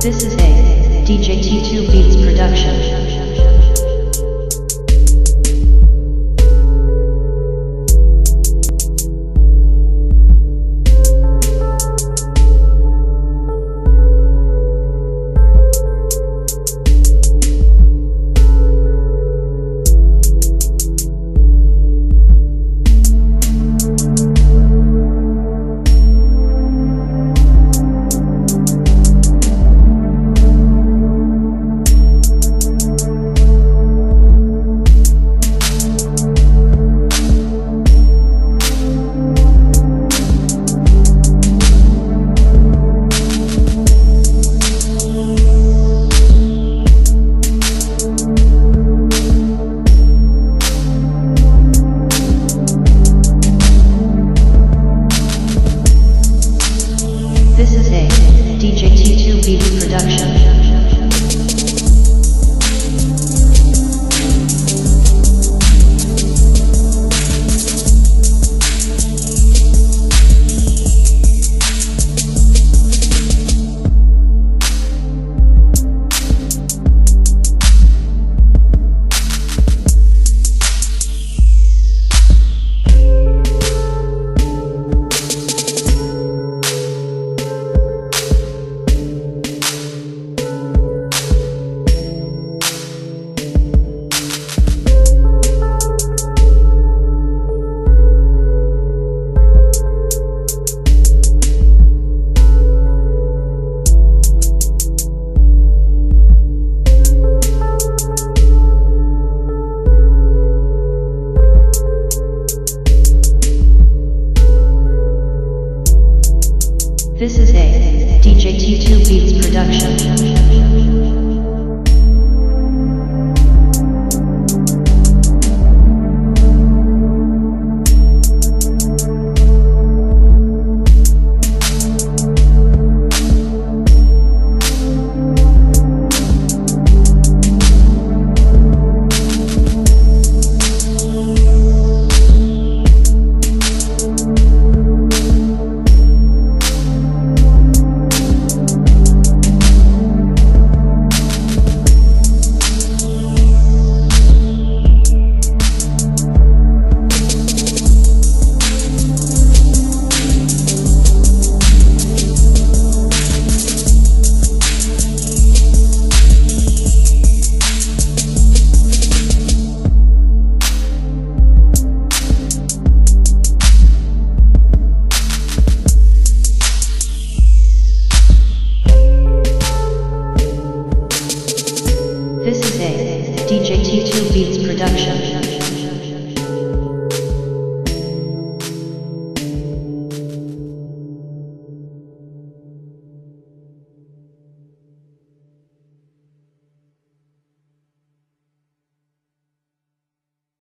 This is a DJ T2 Beats production. This is a This is a DJ T2 Beats production.